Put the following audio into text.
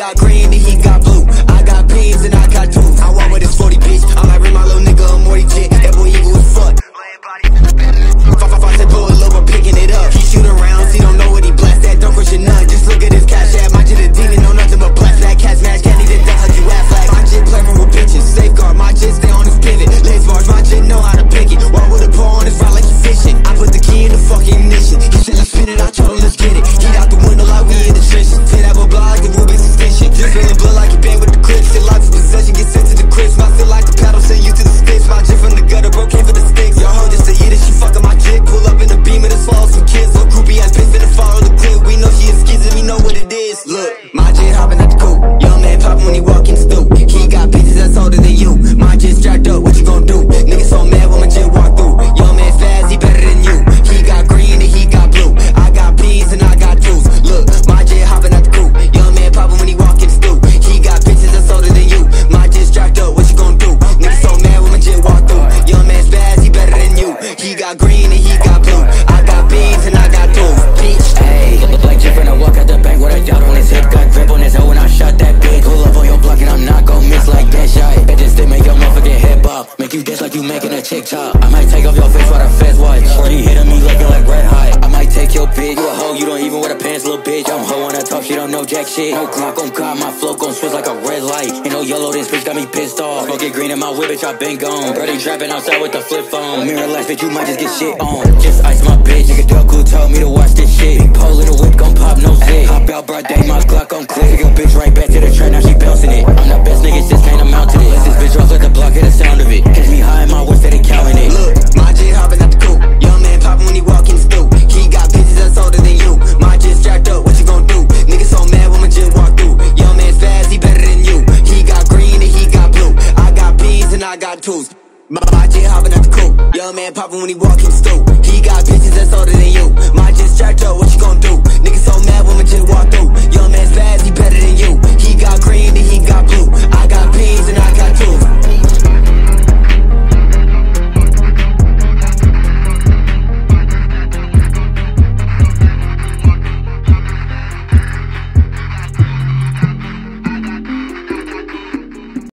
got green and he got Look, TikTok. I might take off your face while the feds watch. Shorty hitting me looking like red hot. I might take your bitch. You a hoe, you don't even wear the pants, little bitch. I'm hoe on the top, she don't know jack shit. No clock on God, my flow gon' switch like a red light. Ain't no yellow, this bitch got me pissed off. Smoking green in my whip, bitch, I been gone. Brody trapping outside with the flip phone. Mirror less, bitch, you might just get shit on. Just ice my bitch, nigga Delco told me to watch this shit. Big pole the whip, gon' pop no zit. Hop out, broad day, my Glock on click. A bitch I. My, my jit hopping out the coupe. Young man popping when he walk in stoop. He got bitches that's older than you. My jit